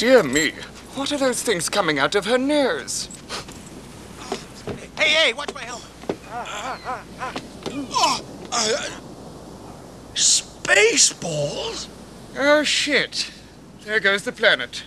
Dear me, what are those things coming out of her nose? Hey, hey, watch my helmet. Oh, uh, Spaceballs? Oh, shit. There goes the planet.